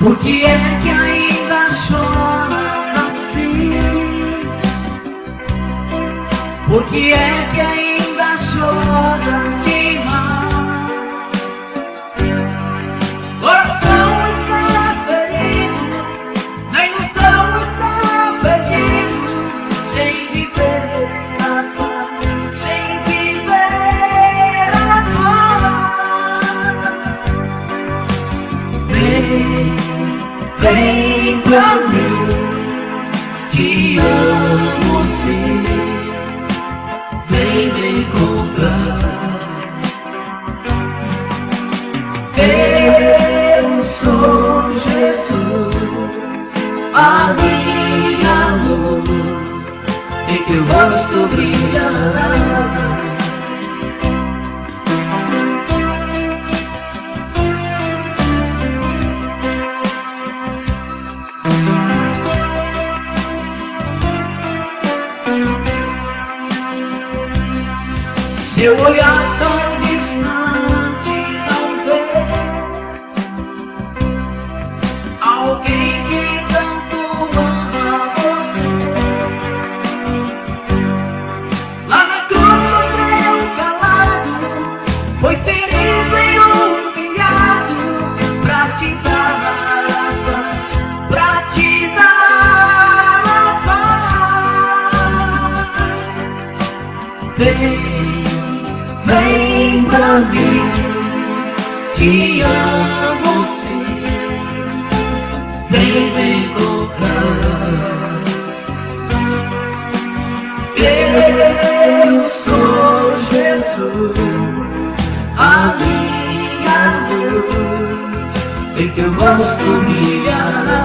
Por que é que ainda choras assim? Por que é que ainda Vem, pra mim, te amo sim, vem me encontrar. Eu sou Jesus, a minha luz, em teu rosto brilhará. Seu olhar tão distante não vê Alguém que tanto ama você. Lá na cruz sofreu calado Foi ferido e humilhado Pra te dar a paz Pra te dar. A paz Vem, vem pra mim, te amo sim, vem me encontrar. Eu sou Jesus, a minha luz, em teu rosto brilhará.